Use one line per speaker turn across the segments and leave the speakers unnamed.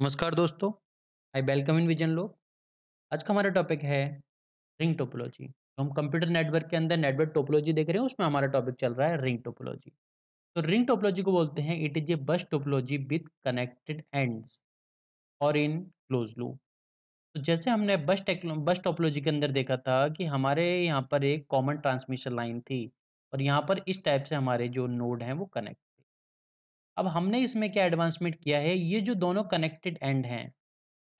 नमस्कार दोस्तों, I welcome in vision लोग। आज का हमारा टॉपिक है रिंग टोपोलॉजी। तो हम कंप्यूटर नेटवर्क के अंदर नेटवर्क टोपोलॉजी देख रहे हैं, उसमें हमारा टॉपिक चल रहा है रिंग टोपोलॉजी। तो रिंग टोपोलॉजी को बोलते हैं इट इज़ ए बस टोपोलॉजी विथ कनेक्टेड एंड्स और इन क्लोज़ लूप। तो जैसे हमने बस बस टोपोलॉजी के अंदर देखा था कि हमारे यहाँ पर एक कॉमन ट्रांसमिशन लाइन थी और यहाँ पर इस टाइप से हमारे जो नोड हैं वो कनेक्ट। अब हमने इसमें क्या एडवांसमेंट किया है, ये जो दोनों कनेक्टेड एंड हैं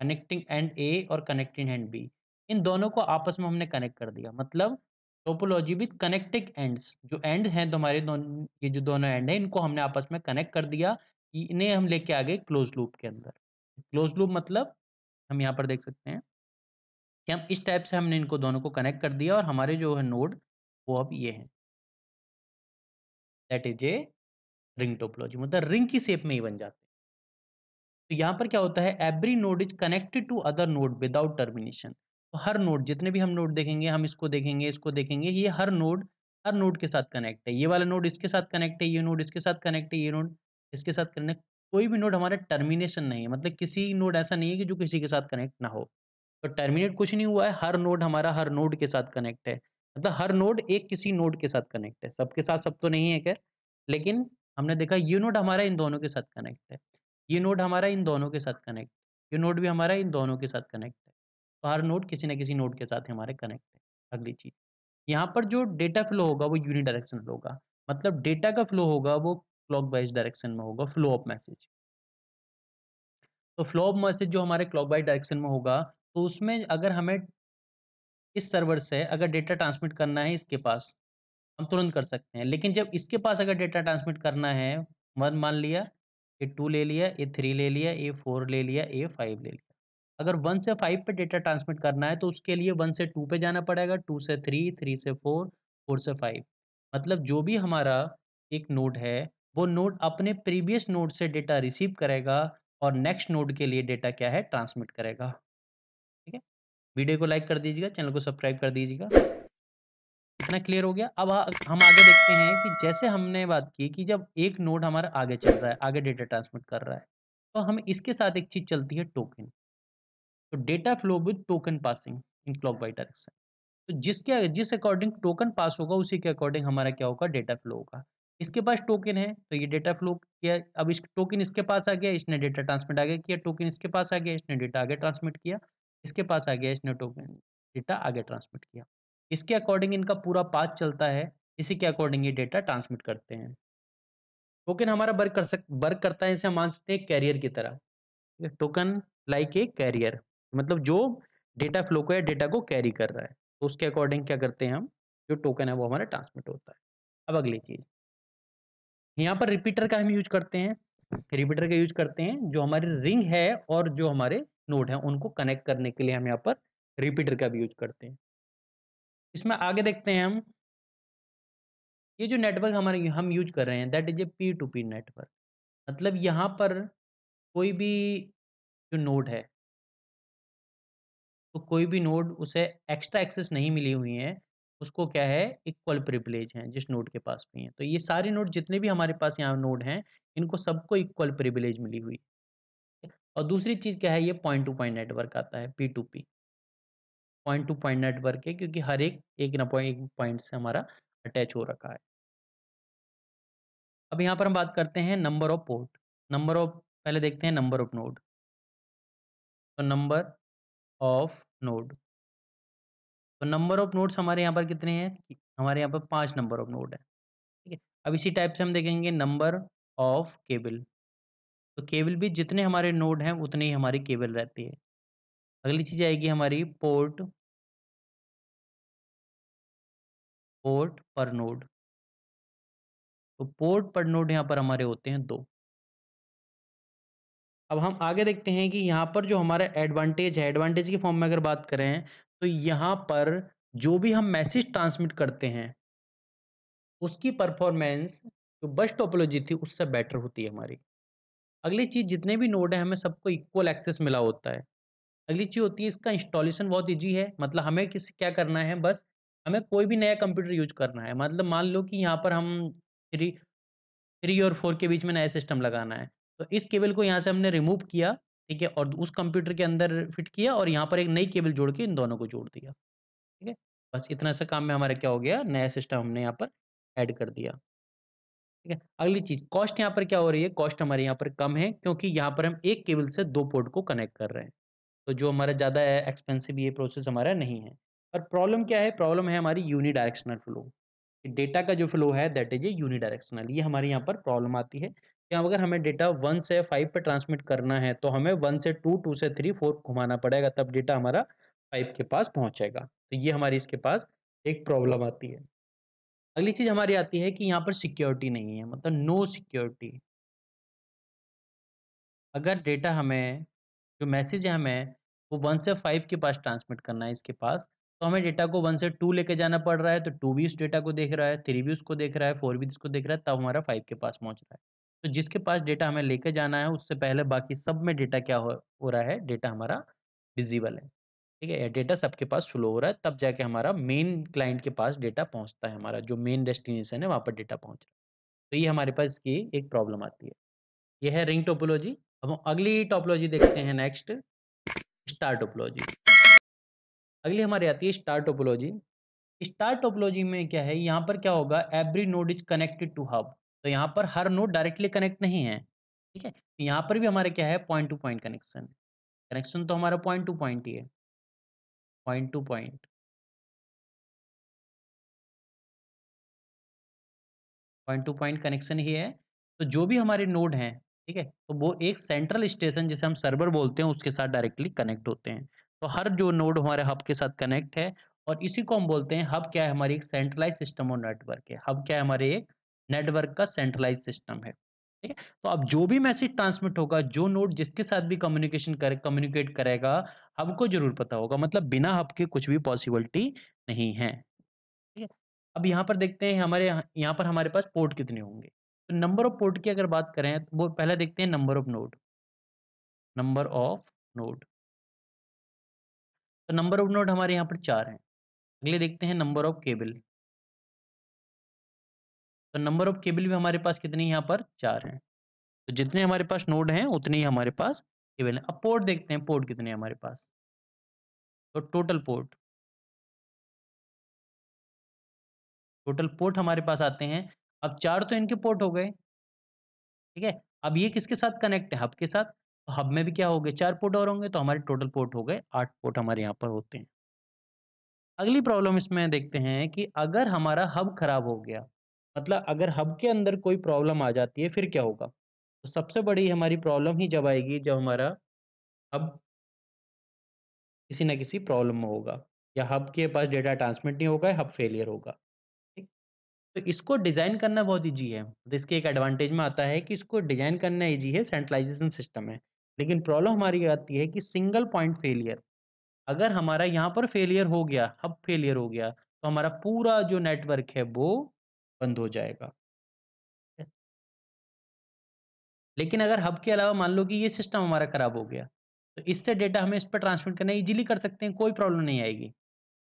कनेक्टिंग एंड ए और कनेक्टिंग एंड बी इन दोनों को आपस में हमने कनेक्ट कर दिया। मतलब टोपोलॉजी विद कनेक्टिंग एंड्स जो एंड हैं तो हमारे दोनों ये जो दोनों एंड हैं इनको हमने आपस में कनेक्ट कर दिया इन्हें हम लेके आ गए क्लोज लूप के अंदर। क्लोज लूप मतलब हम यहाँ पर देख सकते हैं कि हम इस टाइप से हमने इनको दोनों को कनेक्ट कर दिया और हमारे जो है नोड वो अब ये हैं। That is a ring topology मतलब रिंग की शेप में ही बन जाते हैं। तो यहाँ पर क्या होता है every node is connected to other node without termination तो हर नोड जितने भी हम नोड देखेंगे, हम इसको देखेंगे इसको देखेंगे, ये हर नोड हर नोड के साथ कनेक्ट है। ये वाला नोड इसके साथ कनेक्ट है, ये नोड इसके साथ कनेक्ट है, ये नोड इसके साथ कनेक्ट कोई भी नोड हमारा टर्मिनेशन नहीं है मतलब किसी नोड ऐसा नहीं है कि जो किसी के साथ कनेक्ट ना हो। तो टर्मिनेट कुछ नहीं हुआ है, हर नोड हमारा हर नोड के साथ कनेक्ट है। मतलब हर नोड एक किसी नोड के साथ कनेक्ट है। सबके साथ सब तो नहीं है, खैर, लेकिन हमने देखा ये नोड हमारा इन दोनों के साथ कनेक्ट है। ये नोड हमारा इन दोनों के साथ कनेक्ट ये नोड भी हमारा इन दोनों के साथ कनेक्ट है। तो हर नोड किसी न किसी नोड के साथ हमारे कनेक्ट है। अगली चीज़, यहाँ पर जो डेटा फ्लो होगा वो यूनिडायरेक्शनल होगा। मतलब डेटा का फ्लो होगा वो क्लॉक वाइज डायरेक्शन में होगा फ्लो ऑफ़ मैसेज तो फ्लो ऑफ़ मैसेज जो हमारे क्लॉक वाइज डायरेक्शन में होगा तो उसमें अगर हमें इस सर्वर से अगर डेटा ट्रांसमिट करना है इसके पास हम तुरंत कर सकते हैं। लेकिन जब इसके पास अगर डेटा ट्रांसमिट करना है, वन मान लिया, ए टू ले लिया, ए थ्री ले लिया, ए फोर ले लिया, ए फाइव ले लिया। अगर वन से फाइव पे डेटा ट्रांसमिट करना है तो उसके लिए वन से टू पे जाना पड़ेगा, टू से थ्री थ्री से फोर फोर से फाइव। मतलब जो भी हमारा एक नोड है, वो नोड अपने प्रीवियस नोड से डेटा रिसीव करेगा और नेक्स्ट नोड के लिए डेटा क्या है, ट्रांसमिट करेगा। ठीक है? वीडियो को लाइक कर दीजिएगा, चैनल को सब्सक्राइब कर दीजिएगा। इतना क्लियर हो गया। अब हम आगे देखते हैं कि जैसे हमने बात की कि जब एक नोड हमारा आगे चल रहा है, आगे डेटा ट्रांसमिट कर रहा है तो हम इसके साथ एक चीज़ चलती है टोकन। तो data flow with token passing in clock by direction तो जिसके जिस अकॉर्डिंग टोकन पास होगा, उसी के अकॉर्डिंग हमारा क्या होगा? डेटा फ्लो होगा। इसके पास टोकन है तो ये डेटा फ्लो किया, अब इस टोकन इसके पास आ गया, इसने डेटा ट्रांसमिट आगे किया, टोकन इसके पास आ गया, इसने डेटा आगे ट्रांसमिट किया, इसके पास आ गया, इसने टोकन डेटा आगे ट्रांसमिट किया। इसके अकॉर्डिंग इनका पूरा पाथ चलता है, इसी के अकॉर्डिंग ये डेटा ट्रांसमिट करते हैं। टोकन हमारा वर्क कर सक, वर्क करता है इसे हम मान सकते हैं कैरियर की तरह। टोकन लाइक ए कैरियर मतलब जो डेटा फ्लो को या डेटा को कैरी कर रहा है। तो उसके अकॉर्डिंग क्या करते हैं हम? जो टोकन है वो हमारा ट्रांसमिट होता है। अब अगली चीज़। यहाँ पर रिपीटर का हम यूज़ करते हैं। रिपीटर का यूज़ करते हैं, जो हमारी रिंग है और जो हमारे नोड है, उनको कनेक्ट करने के लिए हम यहाँ पर रिपीटर का भी यूज़ करते हैं। इसमें आगे देखते हैं हम। ये जो नेटवर्क हमारे हम यूज़ कर रहे हैं, that is a P to P network. मतलब यहाँ पर कोई भी जो नोड है तो कोई भी नोड उसे एक्स्ट्रा एक्सेस नहीं मिली हुई है, उसको क्या है? इक्वल प्रिविलेज है, जिस नोड के पास भी है। तो ये सारे नोड जितने भी हमारे पास यहाँ नोड हैं, इनको सबको इक्वल प्रिविलेज मिली हुई। और दूसरी चीज़ क्या है? ये पॉइंट टू पॉइंट नेटवर्क आता है, P to P. Point to point network है, क्योंकि हर एक एक ना पॉइंट पॉइंट से हमारा अटैच हो रखा है। अब यहाँ पर हम बात करते हैं number of port. Number of, पहले देखते हैं नंबर ऑफ़ नोड। तो नंबर ऑफ़ नोड। तो नंबर ऑफ़ नोड्स हमारे यहाँ पर कितने हैं? हमारे यहाँ पर पाँच नंबर ऑफ़ नोड है। ठीक है? अब इसी टाइप से हम देखेंगे नंबर ऑफ़ केबल। तो केबल भी जितने हमारे नोड हैं, उतने ही हमारी केबल रहती है। अगली चीज़ आएगी हमारी पोर्ट पोर्ट पर नोड। तो पोर्ट पर नोड यहाँ पर हमारे होते हैं दो। अब हम आगे देखते हैं कि यहाँ पर जो हमारा एडवांटेज है, एडवांटेज के फॉर्म में अगर बात करें तो यहाँ पर जो भी हम मैसेज ट्रांसमिट करते हैं, उसकी परफॉर्मेंस, जो बस टोपोलॉजी थी, उससे बेटर होती है हमारी। अगली चीज़, जितने भी नोड हैं, हमें सबको इक्वल एक्सेस मिला होता है। अगली चीज़ होती है इसका इंस्टॉलेशन बहुत ईजी है मतलब हमें किस क्या करना है बस हमें कोई भी नया कंप्यूटर यूज़ करना है मतलब मान लो कि यहाँ पर हम थ्री थ्री और फोर के बीच में नया सिस्टम लगाना है तो इस केबल को यहाँ से हमने रिमूव किया ठीक है? और उस कंप्यूटर के अंदर फिट किया और यहाँ पर एक नई केबल जोड़ के इन दोनों को जोड़ दिया। ठीक है? बस इतना सा काम में हमारा क्या हो गया, नया सिस्टम हमने यहाँ पर ऐड कर दिया। ठीक है? अगली चीज़ कॉस्ट यहाँ पर क्या हो रही है, कॉस्ट हमारे यहाँ पर कम है क्योंकि यहाँ पर हम एक केबल से दो पोर्ट को कनेक्ट कर रहे हैं। तो जो हमारा ज़्यादा एक्सपेंसिव ये प्रोसेस हमारा नहीं है। और प्रॉब्लम क्या है, प्रॉब्लम है हमारी यूनी डायरेक्शनल फ्लो। डेटा का जो फ्लो है that is a unidirectional ये हमारे यहाँ पर प्रॉब्लम आती है कि अगर हमें डेटा वन से फाइव पर ट्रांसमिट करना है तो हमें वन से 2, 2 से 3, 4 घुमाना पड़ेगा तब डेटा हमारा फाइव के पास पहुँचेगा। तो ये हमारी इसके पास एक प्रॉब्लम आती है। अगली चीज़ हमारी आती है कि यहाँ पर सिक्योरिटी नहीं है मतलब नो सिक्योरिटी। अगर डेटा हमें जो मैसेज है हमें वो वन से फाइव के पास ट्रांसमिट करना है इसके पास तो हमें डेटा को वन से टू लेके जाना पड़ रहा है, तो टू भी उस डेटा को देख रहा है, थ्री भी उसको देख रहा है, फोर भी इसको देख रहा है, तब हमारा फाइव के पास पहुँच रहा है। तो जिसके पास डेटा हमें लेके जाना है, उससे पहले बाकी सब में डेटा क्या हो हो रहा है, डेटा हमारा विज़िबल है। ठीक है? डेटा सबके पास स्लो हो रहा है, तब जाके हमारा मेन क्लाइंट के पास डेटा पहुँचता है हमारा, जो मेन डेस्टिनेशन है, वहाँ पर डेटा पहुँच रहा है। तो ये हमारे पास इसकी एक प्रॉब्लम आती है। यह है रिंग टोपोलॉजी। अब हम अगली टॉपोलॉजी देखते हैं नेक्स्ट, स्टार टोपोलॉजी। अगली हमारी आती है स्टार टोपोलॉजी। स्टार टोपोलॉजी में क्या है, यहाँ पर क्या होगा every node is connected to hub. तो यहाँ पर हर नोड डायरेक्टली कनेक्ट नहीं है, ठीक है? यहाँ पर भी हमारे क्या है point to point connection. Connection तो हमारा पॉइंट टू पॉइंट ही है। Point to point. Point to point connection ही है। तो जो भी हमारे नोड हैं, ठीक है? तो वो एक सेंट्रल स्टेशन जिसे हम सर्वर बोलते हैं, उसके साथ डायरेक्टली कनेक्ट होते हैं। तो हर जो नोड हमारे हब के साथ कनेक्ट है, और इसी को हम बोलते हैं हब क्या है? हमारी एक सेंट्रलाइज सिस्टम और नेटवर्क है। हब क्या है? हमारे एक नेटवर्क का सेंट्रलाइज सिस्टम है। ठीक है? तो अब जो भी मैसेज ट्रांसमिट होगा, जो नोड जिसके साथ भी कम्युनिकेशन करे कम्युनिकेट करेगा हब को ज़रूर पता होगा। मतलब बिना हब के कुछ भी पॉसिबिलिटी नहीं है। ठीक है? अब यहाँ पर देखते हैं, हमारे यहाँ पर हमारे पास पोर्ट कितने होंगे? तो नंबर ऑफ़ पोर्ट की अगर बात करें तो वो पहले देखते हैं number of node. Number of node. तो नंबर ऑफ़ नोड हमारे यहाँ पर चार हैं। अगले देखते हैं नंबर ऑफ़ केबल। तो नंबर ऑफ़ केबल भी हमारे पास कितनी यहाँ पर? चार हैं। तो जितने हमारे पास नोड हैं, उतने ही हमारे पास केबल हैं। अब पोर्ट देखते हैं, पोर्ट कितने हमारे पास? तो टोटल पोर्ट। टोटल पोर्ट हमारे पास आते हैं अब चार तो इनके पोर्ट हो गए। ठीक है? अब ये किसके साथ कनेक्ट है? हब के साथ। तो हब में भी क्या हो गए? चार पोर्ट और होंगे तो हमारे टोटल पोर्ट हो गए। आठ पोर्ट हमारे यहाँ पर होते हैं। अगली प्रॉब्लम इसमें देखते हैं कि अगर हमारा हब खराब हो गया मतलब अगर हब के अंदर कोई प्रॉब्लम आ जाती है, फिर क्या होगा? तो सबसे बड़ी हमारी प्रॉब्लम ही जब आएगी, जब हमारा हब किसी ना किसी प्रॉब्लम में होगा, या हब के पास डेटा ट्रांसमिट नहीं होगा हब फेलियर होगा। तो इसको डिज़ाइन करना बहुत ईजी है। तो इसके एक एडवांटेज में आता है कि इसको डिज़ाइन करना ईजी है, सेंट्रलाइजेशन सिस्टम है। लेकिन प्रॉब्लम हमारी आती है कि सिंगल पॉइंट फेलियर, अगर हमारा यहाँ पर फेलियर हो गया, हब फेलियर हो गया तो हमारा पूरा जो नेटवर्क है वो बंद हो जाएगा। लेकिन अगर हब के अलावा मान लो कि ये सिस्टम हमारा खराब हो गया तो इससे डेटा हमें इस पर ट्रांसमिट करना इजीली कर सकते हैं, कोई प्रॉब्लम नहीं आएगी।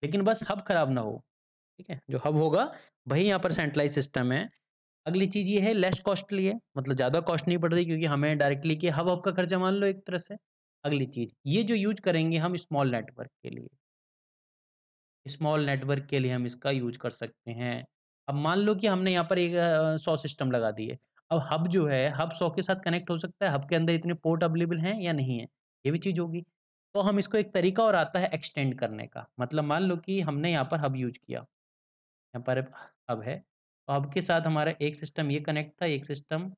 लेकिन बस हब खराब ना हो। ठीक है जो हब होगा वही यहाँ पर सेंट्रलाइज सिस्टम है अगली चीज़ ये है लेस कॉस्टली है मतलब ज़्यादा कॉस्ट नहीं पड़ रही क्योंकि हमें डायरेक्टली हब हब का खर्चा मान लो एक तरह से अगली चीज़, ये जो यूज़ करेंगे हम स्मॉल नेटवर्क के लिए। स्मॉल नेटवर्क के लिए हम इसका यूज़ कर सकते हैं। अब मान लो कि हमने यहाँ पर एक सौ सिस्टम लगा दिए। अब हब जो है, हब सौ के साथ कनेक्ट हो सकता है, हब के अंदर इतने पोर्ट अवेलेबल हैं या नहीं है, ये भी चीज़ होगी। तो हम इसको एक तरीका और आता है एक्सटेंड करने का। मतलब मान लो कि हमने यहाँ पर हब यूज़ किया, यहाँ पर हब है, तो हब के साथ हमारा एक सिस्टम ये कनेक्ट था, एक सिस्टम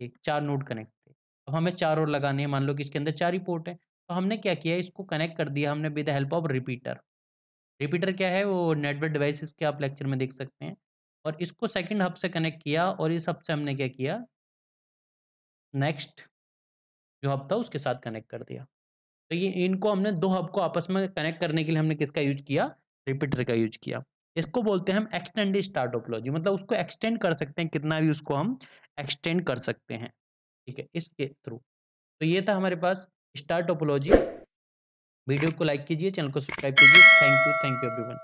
एक चार नोड कनेक्ट थे। अब हमें चार और लगाने हैं, मान लो कि इसके अंदर चार ही पोर्ट है तो हमने क्या किया इसको कनेक्ट कर दिया हमने with help of repeater. Repeater क्या है वो नेटवर्क डिवाइसेस के आप लेक्चर में देख सकते हैं। और इसको सेकंड हब से कनेक्ट किया और इस हब से हमने क्या किया नेक्स्ट जो हब था उसके साथ कनेक्ट कर दिया। तो ये इनको हमने दो हब को आपस में कनेक्ट करने के लिए हमने किसका यूज़ किया? रिपीटर का यूज़ किया। इसको बोलते हैं हम एक्सटेंडेड स्टार टोपोलॉजी मतलब उसको एक्सटेंड कर सकते हैं, कितना भी उसको हम एक्सटेंड कर सकते हैं। ठीक है, इसके थ्रू। तो ये था हमारे पास स्टार। वीडियो को लाइक कीजिए, चैनल को सब्सक्राइब कीजिए। Thank you, thank you everyone.